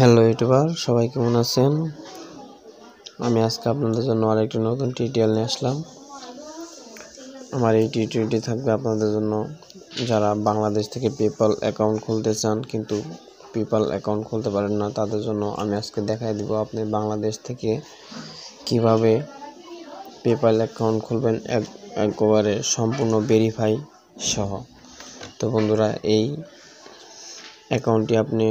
Hello YouTuber, সবাই কেমন আছেন? আমি আজকে আপনাদের জন্য আরেকটি নতুন টিউটোরিয়াল নিয়ে আসলাম। আমার এই টিউটোরিয়ালটি থাকবে আপনাদের জন্য। যারা বাংলাদেশ থেকে পেপাল অ্যাকাউন্ট খুলতে চান কিন্তু পেপাল অ্যাকাউন্ট খুলতে পারেন না, তাদের জন্য আমি আজকে দেখাই দিব আপনি বাংলাদেশ থেকে কীভাবে পেপাল অ্যাকাউন্ট খুলবেন এক, একবারে সম্পূর্ণ ভেরিফাই সহ। তো বন্ধুরা, এই অ্যাকাউন্টটি আপনি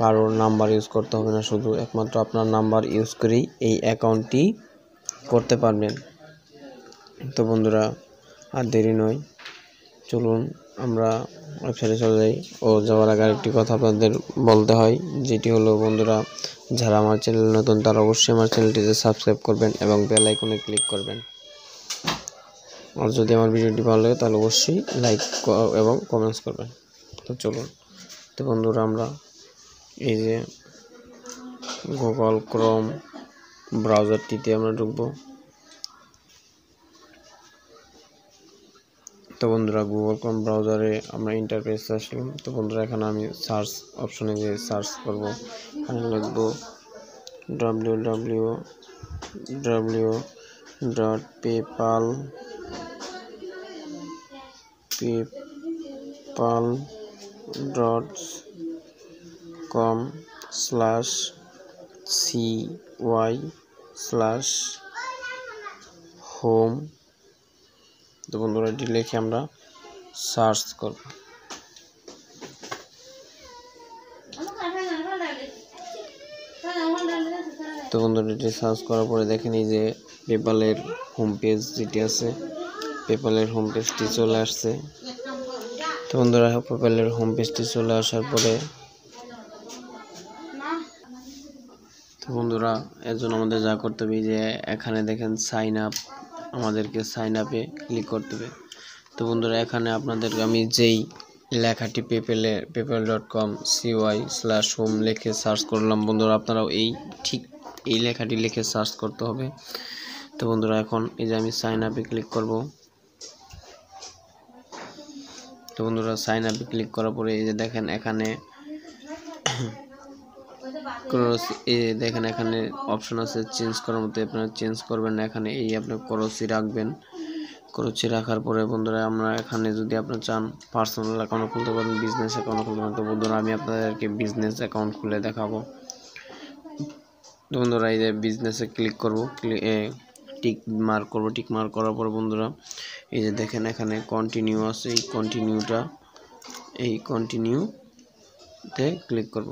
কারোর নাম্বার ইউজ করতে হবে না, শুধু একমাত্র আপনার নাম্বার ইউজ করেই এই অ্যাকাউন্টটি করতে পারবেন। তো বন্ধুরা, আর দেরি নয়, চলুন আমরা ওয়েবসাইটে চলে যাই। ও, যাওয়ার আগে আরেকটি কথা আপনাদের বলতে হয়, যেটি হলো, বন্ধুরা, যারা আমার চ্যানেল নতুন, তারা অবশ্যই আমার চ্যানেলটিতে সাবস্ক্রাইব করবেন এবং বেল আইকনে ক্লিক করবেন। আর যদি আমার ভিডিওটি ভালো লাগে, তাহলে অবশ্যই লাইক এবং কমেন্টস করবেন। তো চলুন। তো বন্ধুরা, আমরা এই যে গুগল ক্রোম ব্রাউজারটিতে আমরা ঢুকবো। তো বন্ধুরা গুগল ক্রোম ব্রাউজারে আমরা ইন্টারফেস আসলাম তো বন্ধুরা, এখানে আমি সার্চ অপশনে গিয়ে সার্চ করব। এখানে লিখব W W W dot PayPal PayPal dot com slash C Y slash home তো বন্ধুরা এটি লিখে আমরা সার্চ করব। তো বন্ধুরা এটি সার্চ করার পরে দেখেন এই যে পেপালের হোম পেজ যেটি আছে পেপালের হোম পেজটি চলে আসছে। তো বন্ধুরা পেপালের হোম পেজটি চলে আসার পরে বন্ধুরা এর জন্য আমাদের যা করতে হবে যে এখানে দেখেন সাইন আপ আমাদেরকে সাইন আপে ক্লিক করতে হবে। তো বন্ধুরা, এখানে আপনাদেরকে আমি যেই লেখাটি পেপেলে PayPal dot com C Y slash home লিখে সার্চ করলাম, বন্ধুরা, আপনারাও এই ঠিক এই লেখাটি লিখে সার্চ করতে হবে। তো বন্ধুরা, এখন এই যে আমি সাইন আপে ক্লিক করব। তো বন্ধুরা সাইন আপে ক্লিক করার পরে এই যে দেখেন, এখানে ক্রস, এ দেখেন এখানে অপশন আছে চেঞ্জ করার মতো, আপনারা চেঞ্জ করবেন এখানে এই আপনি ক্রসি রাখবেন। ক্রসি রাখার পরে বন্ধুরা, আমরা এখানে যদি আপনি চান পার্সোনাল অ্যাকাউন্ট খুলতে পারেন বিজনেস অ্যাকাউন্ট খুলতে পারেন তো বন্ধুরা, আমি আপনাদেরকে বিজনেস অ্যাকাউন্ট খুলে দেখাবো। বন্ধুরা, এই যে বিজনেসে ক্লিক করব টিক মার্ক করব টিক মার্ক করার পর বন্ধুরা, এই যে দেখেন এখানে কন্টিনিউ আছে, এই কন্টিনিউটা এই কন্টিনিউতে ক্লিক করব।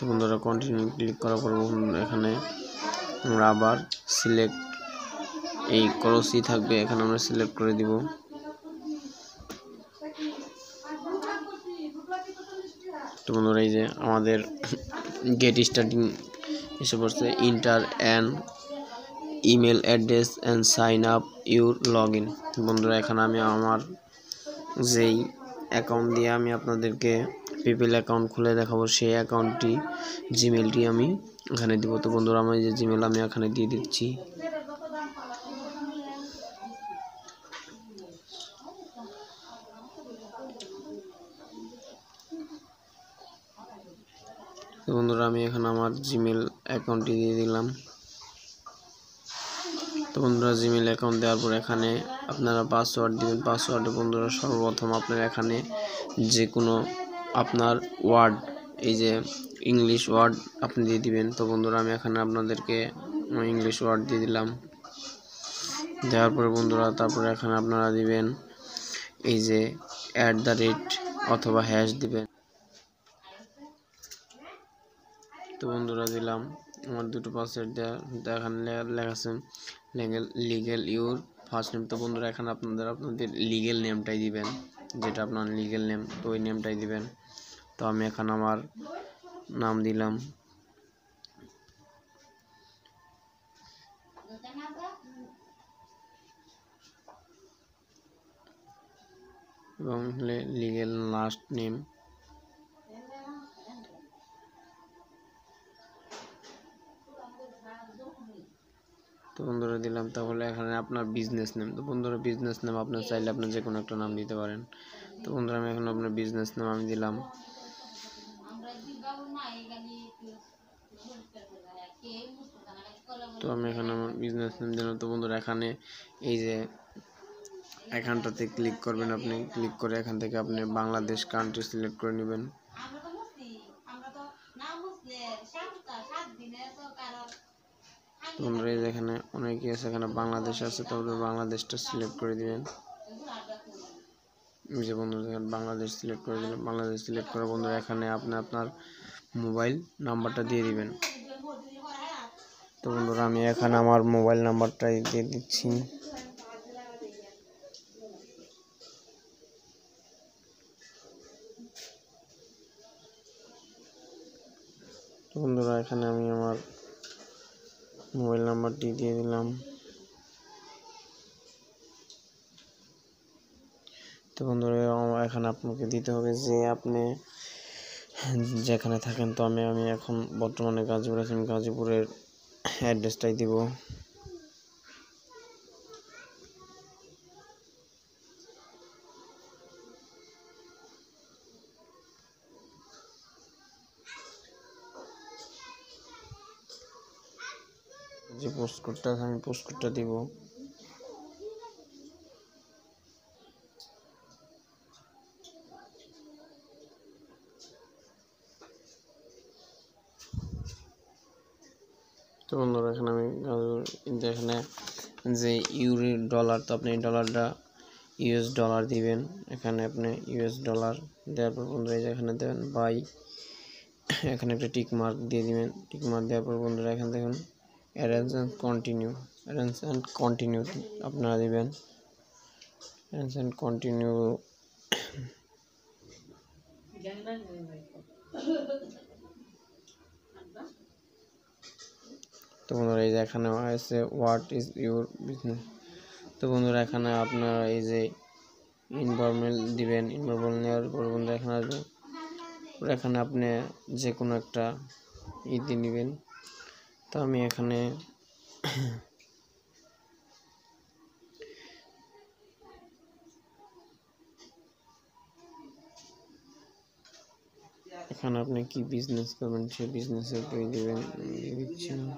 তো বন্ধুরা কন্টিনিউ ক্লিক করার পর এখানে আমরা আবার সিলেক্ট এই ক্রসি থাকবে, এখানে আমরা সিলেক্ট করে দিব। তো বন্ধুরা এই যে আমাদের গেট স্টার্টিং এসে পড়ছে enter and email address and sign up your log in বন্ধুরা এখানে আমি আমার যেই অ্যাকাউন্ট দিয়ে আমি আপনাদেরকে পেপেল অ্যাকাউন্ট খুলে দেখাবো, সেই অ্যাকাউন্টটি জিমেলটি আমি এখানে দিব। তো বন্ধুরা, আমি যে জিমেল আমি এখানে দিয়ে দিচ্ছি। বন্ধুরা, আমি এখানে আমার জিমেল অ্যাকাউন্টটি দিয়ে দিলাম। তো বন্ধুরা জিমেল অ্যাকাউন্ট দেওয়ার পর এখানে আপনারা পাসওয়ার্ড দিবেন। পাসওয়ার্ডে বন্ধুরা, সর্বপ্রথম আপনার এখানে যে কোনো আপনার ওয়ার্ড এই যে ইংলিশ ওয়ার্ড আপনি দিয়ে দিবেন। তো বন্ধুরা, আমি এখানে আপনাদেরকে ইংলিশ ওয়ার্ড দিয়ে দিলাম। দেওয়ার পরে বন্ধুরা, তারপরে এখানে আপনারা দিবেন এই যে অ্যাট দ্য রেট অথবা হ্যাশ দিবেন। তো বন্ধুরা, দিলাম। আমার দুটো পাসওয়ার্ড দেওয়া এখানে লেখা আছে। লিগেল ইউর ফার্স্ট নেম তো বন্ধুরা, এখানে আপনাদের আপনাদের লিগেল নেমটাই দিবেন। যেটা আপনার লিগেল নেম তো ওই নেমটাই দিবেন। তো আমি এখন আমার নাম দিলাম। এবং লিগেল লাস্ট নেম দিলাম, তাহলে এখানে আপনার বিজনেস নেম তো বন্ধুরা বিজনেস নেম আপনার চাইলে আপনি যে কোনো একটা নাম দিতে পারেন। তো বন্ধুরা, আমি এখন আপনার বিজনেস নেম আমি দিলাম। তো আমি এখানে আমার বিজনেস নেম দিলাম। তো বন্ধুরা, এখানে এই যে এখানটাতে ক্লিক করবেন আপনি। ক্লিক করে এখান থেকে আপনি বাংলাদেশ কান্ট্রি সিলেক্ট করে নেবেন। তো বন্ধুরা এই যে এখানে অনেকে আছে, এখানে বাংলাদেশ আছে তো বাংলাদেশটা সিলেক্ট করে দিবেন। যে বন্ধুরা বাংলাদেশ সিলেক্ট করে দিলেন বাংলাদেশ সিলেক্ট করে বন্ধুরা, এখানে আপনি আপনার মোবাইল নাম্বারটা দিয়ে দিবেন। তো বন্ধুরা, আমি এখানে আমার মোবাইল নাম্বারটাই দিয়ে দিচ্ছি। তো বন্ধুরা, এখানে আমি আমার মোবাইল নাম্বারটি দিয়ে দিলাম। তো বন্ধুরা, এখানে আপনাকে দিতে হবে যে আপনি যেখানে থাকেন, তো আমি আমি এখন বর্তমানে গাজীপুর আছি। গাজীপুরের অ্যাড্রেসটাই দিব। যে পোস্ট কোডটা আছে, আমি পোস্ট কোডটা দিব। তো বন্ধুরা, এখানে আমি কিন্তু এখানে যে ইউরি ডলার, তো আপনি ডলারটা ইউএস ডলার দিবেন। এখানে আপনি ইউএস ডলার দেওয়ার পর বন্ধুরা, এই যে এখানে দেবেন বাই। এখানে একটা টিক মার্ক দিয়ে দিবেন। টিক মার্ক দেওয়ার পর বন্ধুরা, এখানে দেখুন arrange and continue arrange and continue আপনারা দিবেন অ্যারেঞ্জ অ্যান্ড কন্টিনিউ তো বন্ধুরা, এই যে এখানে আছে হোয়াট ইজ ইউর বিজনেস তো বন্ধুরা, এখানে আপনারা এই যে ইনফরমেল দিবেন ইনফরমেল নেওয়ার পর বন্ধুরা এখানে আসবে পরে এখানে আপনি যে কোনো একটা ই দিয়ে নেবেন। তো আমি এখানে এখানে আপনি কি বিজনেস করবেন সেই বিজনেসের বই দেবেন আমি দিয়ে দিচ্ছি উম,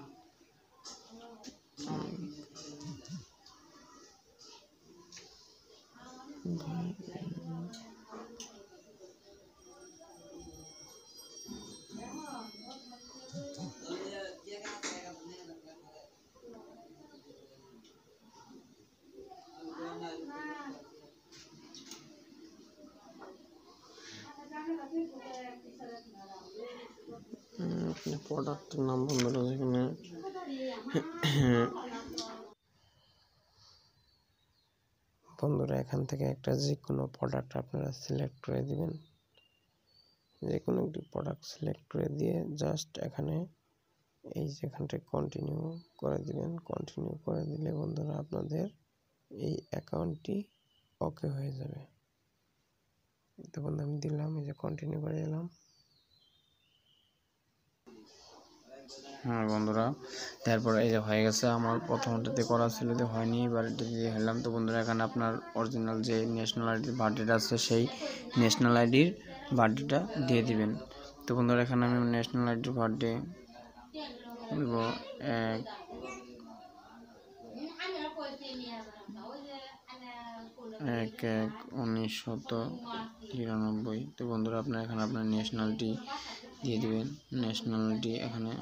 আপনি প্রোডাক্টের নাম বন্ধুরা যেখানে বন্ধুরা, এখান থেকে একটা যে কোনো প্রোডাক্ট আপনারা সিলেক্ট করে দিবেন। যে কোনো একটি প্রোডাক্ট সিলেক্ট করে দিয়ে জাস্ট এখানে এই যেখানটায় কন্টিনিউ করে দিবেন। কন্টিনিউ করে দিলে বন্ধুরা আপনাদের এই অ্যাকাউন্টটি ওকে হয়ে যাবে। তো বন্ধু, আমি দিলাম, এই যে কন্টিনিউ করে দিলাম। হ্যাঁ বন্ধুরা, তারপর এই যে হয়ে গেছে আমার প্রথমটাতে করা ছিল যে হয়নি, এবার দিয়ে হেলাম তো বন্ধুরা, এখানে আপনার অরিজিনাল যে ন্যাশনাল আইডির বার্থডেটা আছে, সেই ন্যাশনাল আইডির বার্থডেটা দিয়ে দিবেন। তো বন্ধুরা, এখানে আমি ন্যাশনাল আইডির বার্থডে বলব, এক এক এক উনিশশত তিরানব্বই। তো বন্ধুরা, আপনার এখানে আপনার ন্যাশনালটি দিয়ে দিবেন। ন্যাশনালিটি এখানে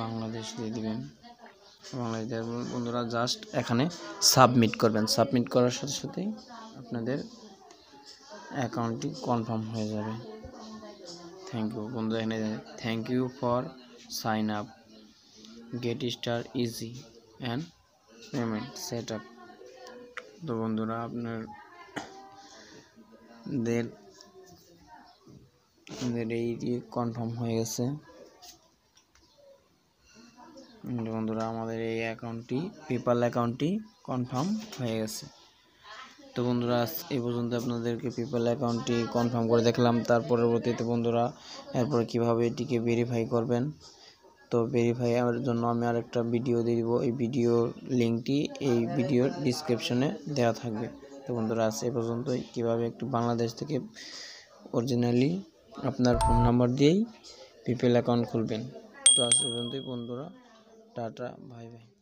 বাংলাদেশ দিয়ে দিবেন। বাংলাদেশ বন্ধুরা জাস্ট এখানে সাবমিট করবেন। সাবমিট করার সাথে সাথেই আপনাদের অ্যাকাউন্টটি কনফার্ম হয়ে যাবে। থ্যাংক ইউ বন্ধু এখানে thank you for sign up get start easy and payment set up তো বন্ধুরা, আপনার দের আমাদের এইটি কনফার্ম হয়ে গেছে। বন্ধুরা, আমাদের এই অ্যাকাউন্টটি পেপাল অ্যাকাউন্টটি কনফার্ম হয়ে গেছে। তো বন্ধুরা এই পর্যন্ত আপনাদেরকে পেপাল অ্যাকাউন্টটি কনফার্ম করে দেখলাম। তার পরবর্তীতে বন্ধুরা, এরপরে কীভাবে এটিকে ভেরিফাই করবেন? তো ভেরিফাই এর জন্য আমি আরেকটা ভিডিও দিয়ে দিব। এই ভিডিওর লিঙ্কটি এই ভিডিওর ডিসক্রিপশনে দেওয়া থাকবে। তো বন্ধুরা, আজ এই পর্যন্তই। কীভাবে একটু বাংলাদেশ থেকে অরিজিনালি আপনার ফোন নাম্বার দিয়েই পিপেল অ্যাকাউন্ট খুলবেন। তো আজ পর্যন্তই বন্ধুরা। Tata bye bye